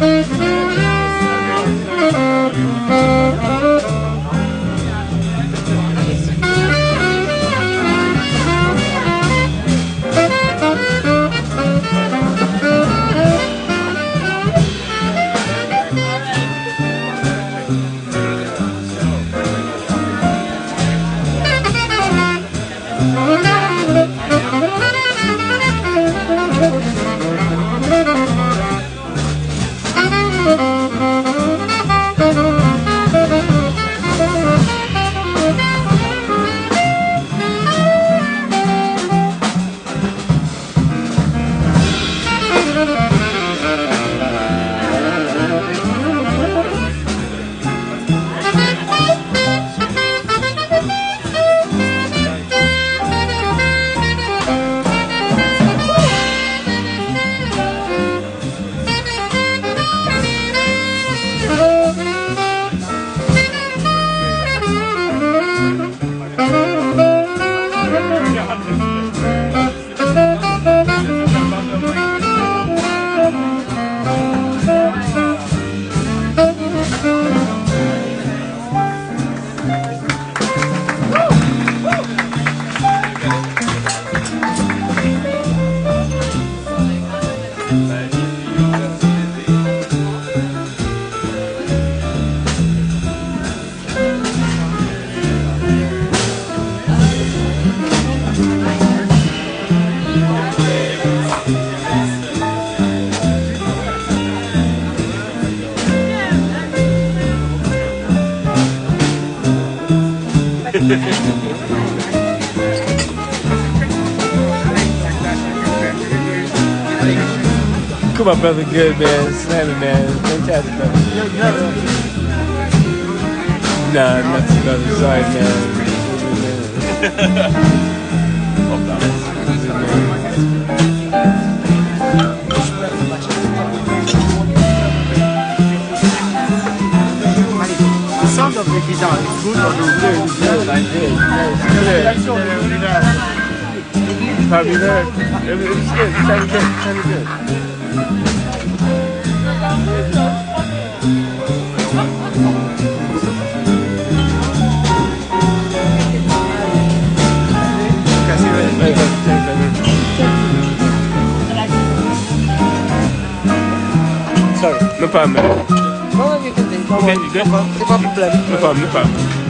Música On, brother. Good, man. Slamming, man. Fantastic, brother. Nah, nothing, brother. Sorry, man. The sound of the guitar is good or is good? Good, I did. Probably there. It good. It sounded good. Good. Casi ready. Very good. Very good. Sorry. No problem. No, you can take. Okay, you good? Pas problème. No problem, no problem.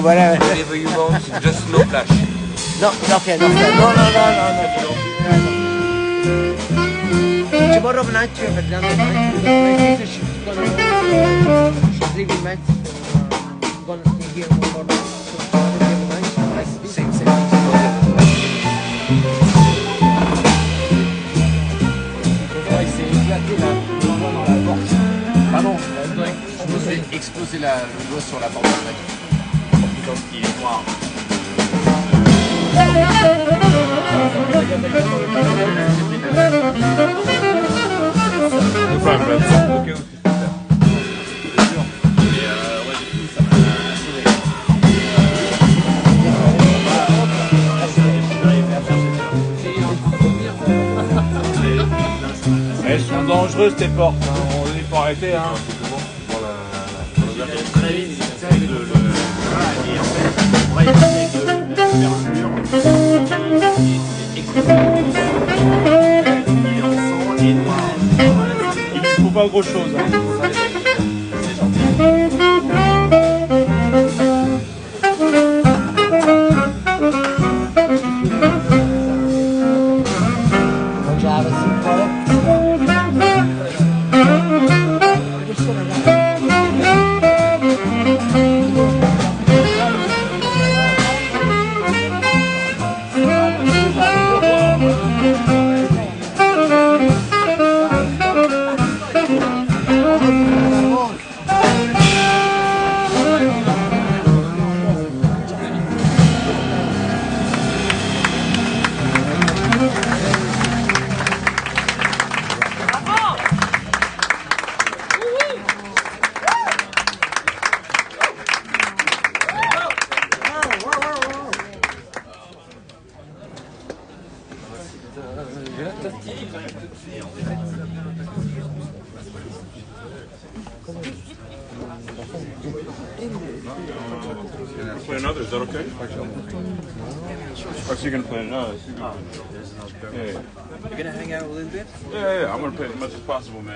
voilà. Whatever you want, just no flash. Non, non, okay, no, no, no, no, no, no. Tomorrow night you have Atlanta night. She's leaving night. Gonna stay here one more night. Pardon, on faisait exploser la, le doigt sur la porte de la comme il est noir. Elles sont dangereuses tes portes, hein. on les faut arrêter hein. Pour la, pour il ne faut pas grand chose. Hein.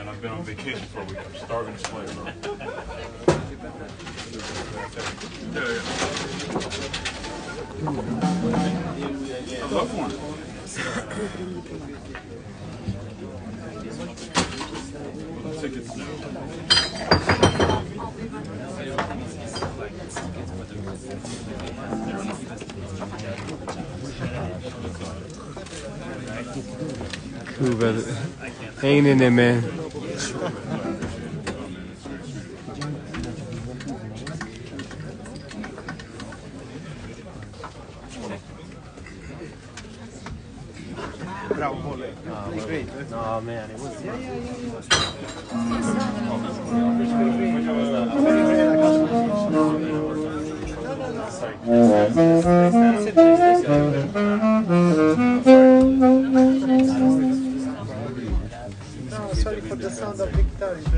man. I've been on vacation for a week. I'm starving to play, bro. Yeah, yeah. I love one. Tickets now. Cool, brother. Hanging in there, man. Bravo, Bolle. No, no, man, it was... Yeah, yeah, yeah, yeah. Tá, então.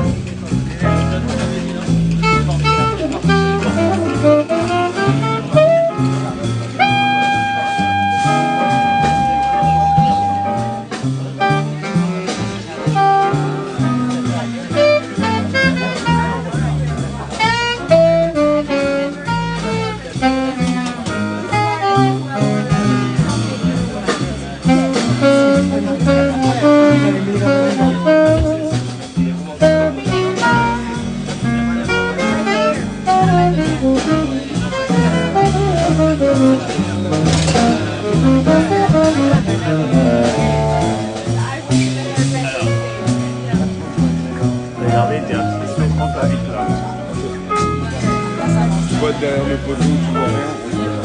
Deus me por último, né?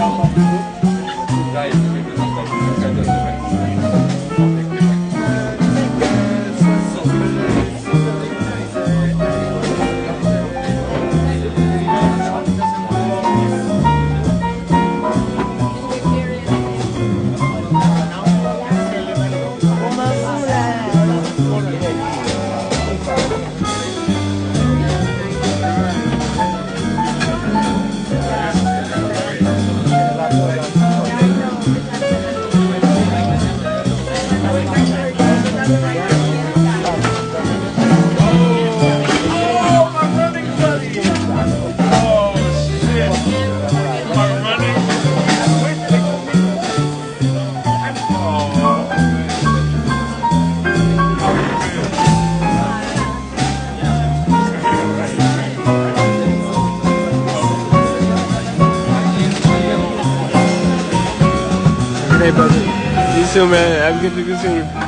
Tchau, Calma. Soon, man. Have a good, good seeing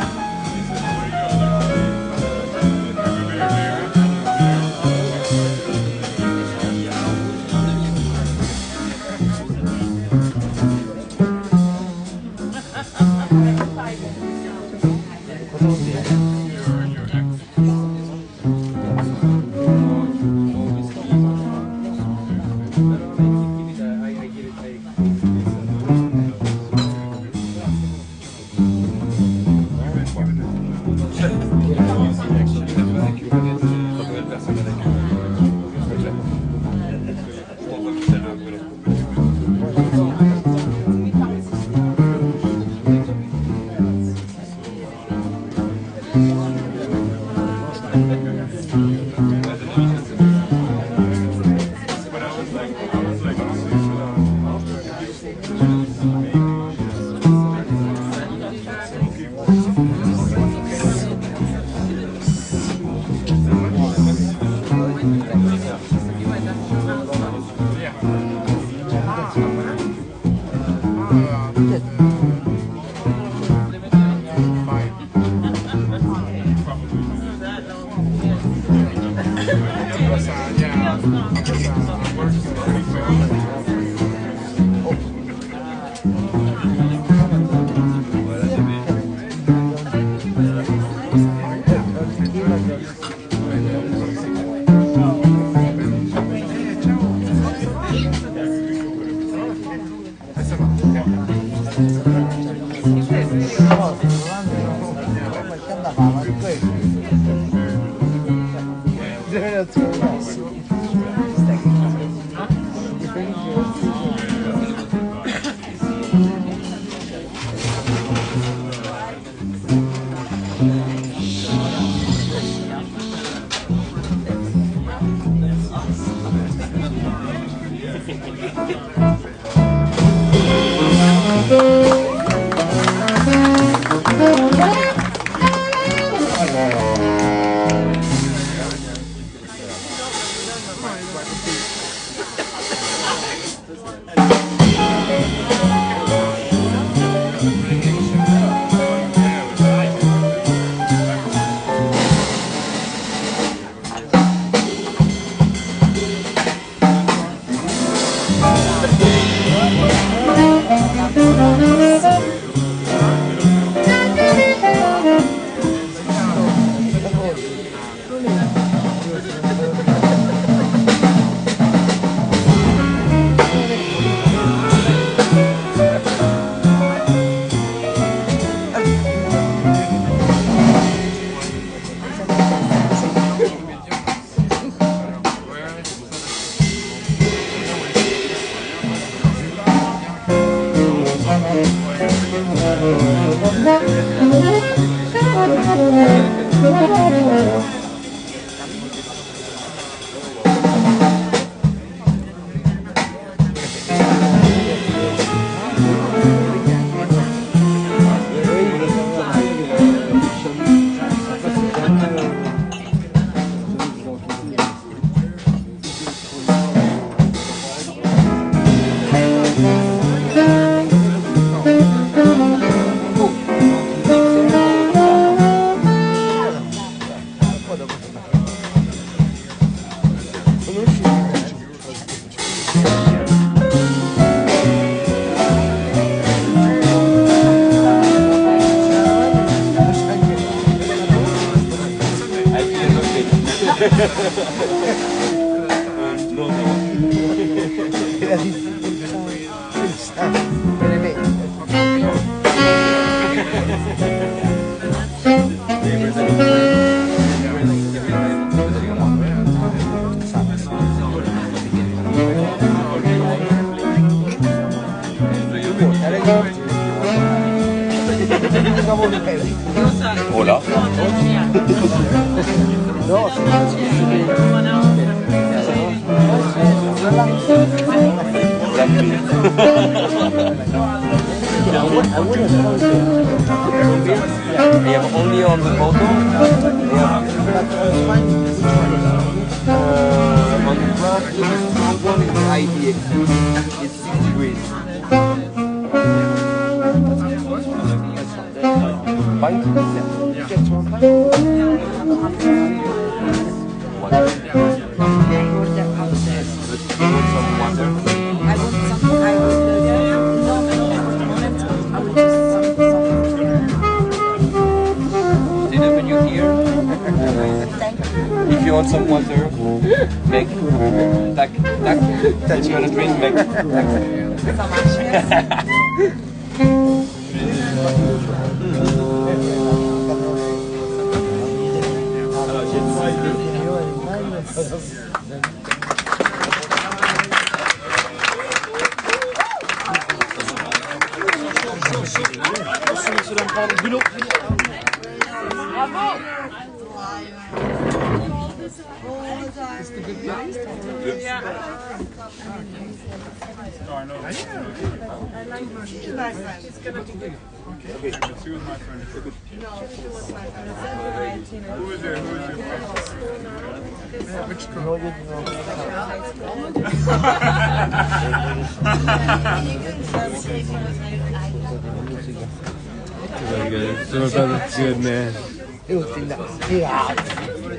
哈哈哈。Who is there? Who is there? So my brother's good, man. Tutti là. Yeah.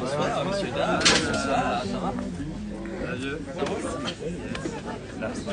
Bonsoir, messieurs, dames. Ça va Adieu. C'est pas